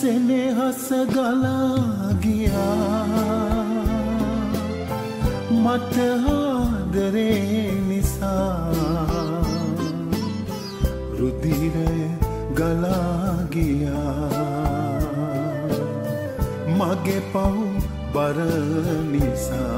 සෙනෙහස ගලාගියා මට ආදරේ නිසා රුදිරය ගලාගියා මගේ පව් බර නිසා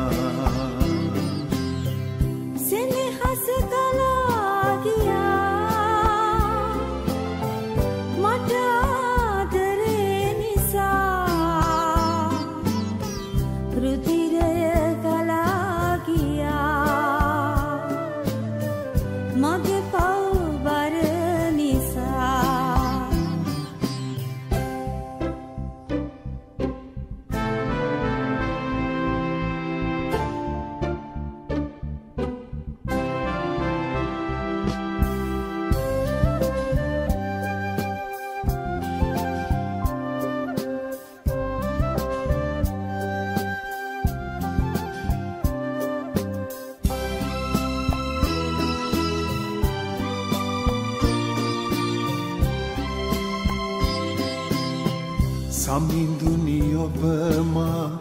සමිඳුනි ඔබමා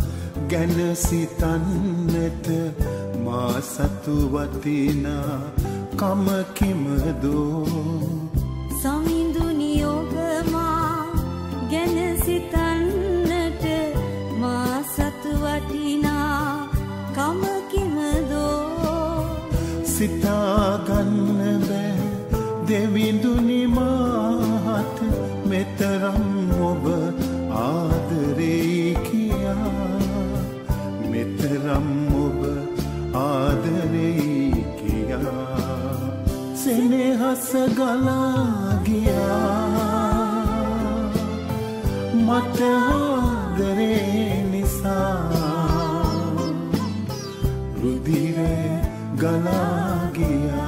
ගැන සිතන්නට මා සතු වතිනා කමකිමදෝ සමිඳුනි ඔබමා ගැන සිතන්නට මා සතු වටිනා කමකිමදෝ සිතාගන්න බෑ දෙවිඳුනි මාහත් මෙතරම් ඔබ ආදරෙයි කියා. මෙතරම් ඔබ ආදරෙයි කියා. සෙනෙහස ගලාගියා මට ආදරේ නිසා. රුදිරය ගලාගියා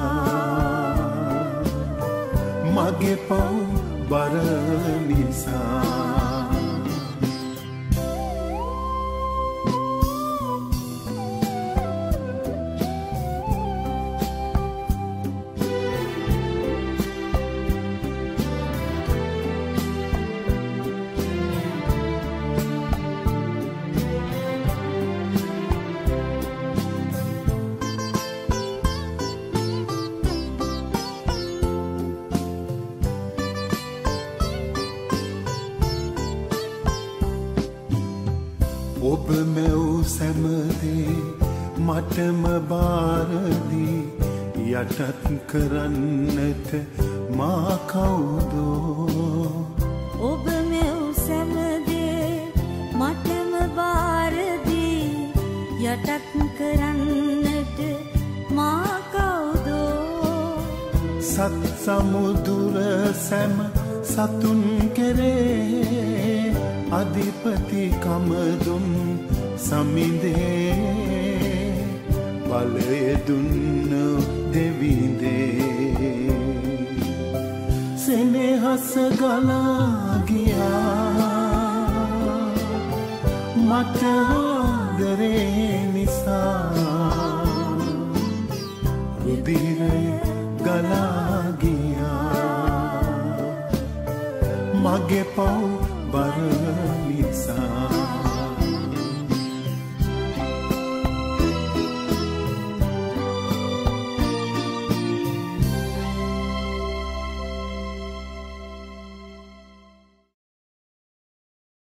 මගේ පව් බර නිසා. ඔබ මැව් සැමදේ මටම බාරදී යටත් කරන්නට මා කවුදෝ? ඔබ මෙව් සැමදේ මටම බාරදී යටත් කරන්නට මා කවුදෝ? සත් සමුදුර සැම සතුන් කෙරේ අධිපති කමදුම් සමිදේ බලය දුන්න දෙවිදේ සෙනෙහස ගලාගියා මට ආදරේ නිසා. රුදිරය ගලාගියා මගේ පව් බර නිසා